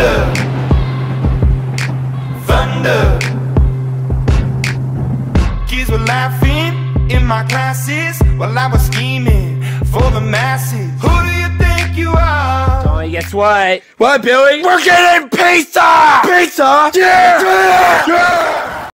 Thunder. Thunder. Kids were laughing in my classes while I was scheming for the masses. Who do you think you are? Tony, guess what? What, Billy? We're getting pizza! Pizza? Yeah! Yeah!